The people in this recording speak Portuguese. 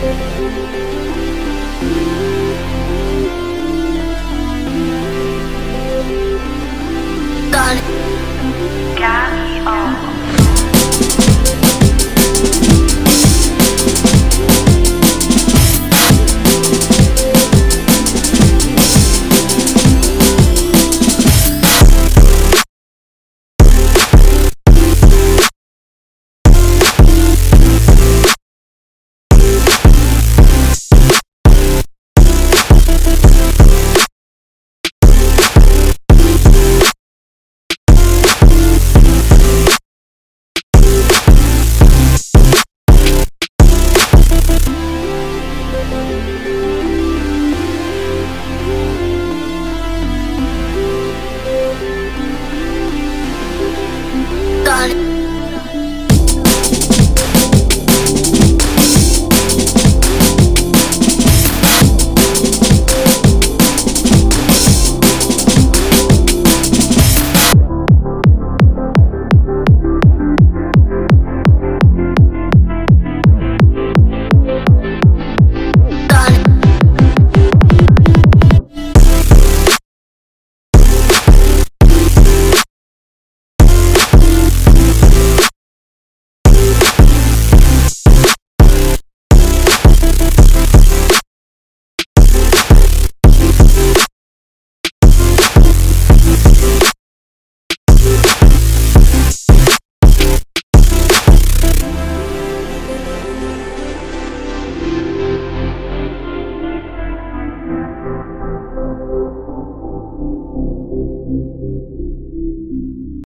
Got